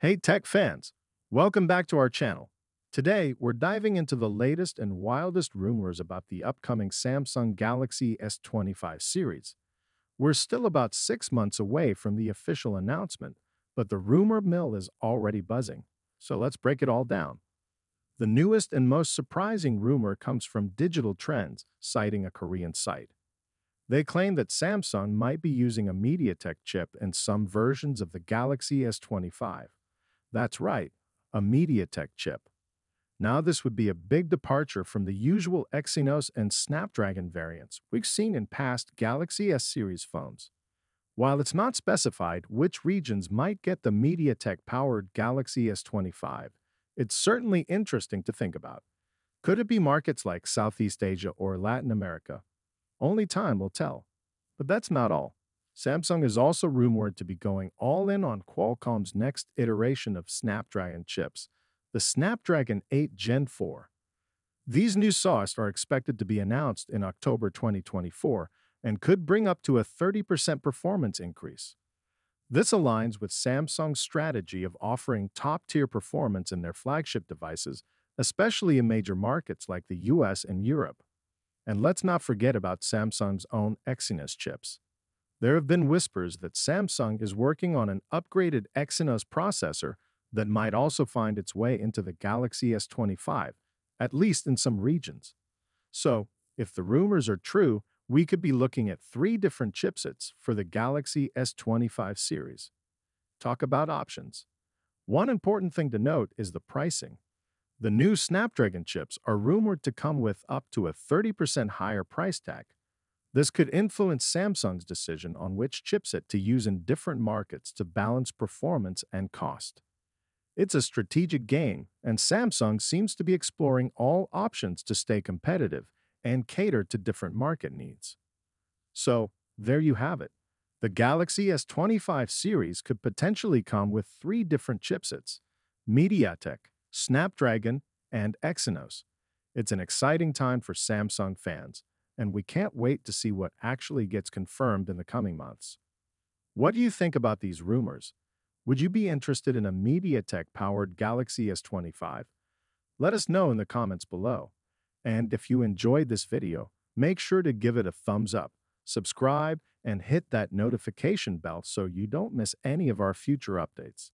Hey tech fans, welcome back to our channel. Today, we're diving into the latest and wildest rumors about the upcoming Samsung Galaxy S25 series. We're still about six months away from the official announcement, but the rumor mill is already buzzing. So let's break it all down. The newest and most surprising rumor comes from Digital Trends, citing a Korean site. They claim that Samsung might be using a MediaTek chip in some versions of the Galaxy S25. That's right, a MediaTek chip. Now this would be a big departure from the usual Exynos and Snapdragon variants we've seen in past Galaxy S series phones. While it's not specified which regions might get the MediaTek-powered Galaxy S25, it's certainly interesting to think about. Could it be markets like Southeast Asia or Latin America? Only time will tell. But that's not all. Samsung is also rumored to be going all in on Qualcomm's next iteration of Snapdragon chips, the Snapdragon 8 Gen 4. These new SoCs are expected to be announced in October 2024 and could bring up to a 30% performance increase. This aligns with Samsung's strategy of offering top-tier performance in their flagship devices, especially in major markets like the US and Europe. And let's not forget about Samsung's own Exynos chips. There have been whispers that Samsung is working on an upgraded Exynos processor that might also find its way into the Galaxy S25, at least in some regions. So, if the rumors are true, we could be looking at three different chipsets for the Galaxy S25 series. Talk about options. One important thing to note is the pricing. The new Snapdragon chips are rumored to come with up to a 30% higher price tag, this could influence Samsung's decision on which chipset to use in different markets to balance performance and cost. It's a strategic game, and Samsung seems to be exploring all options to stay competitive and cater to different market needs. So, there you have it. The Galaxy S25 series could potentially come with three different chipsets MediaTek, Snapdragon, and Exynos. It's an exciting time for Samsung fans, and we can't wait to see what actually gets confirmed in the coming months. What do you think about these rumors? Would you be interested in a MediaTek-powered Galaxy S25? Let us know in the comments below. And if you enjoyed this video, make sure to give it a thumbs up, subscribe, and hit that notification bell so you don't miss any of our future updates.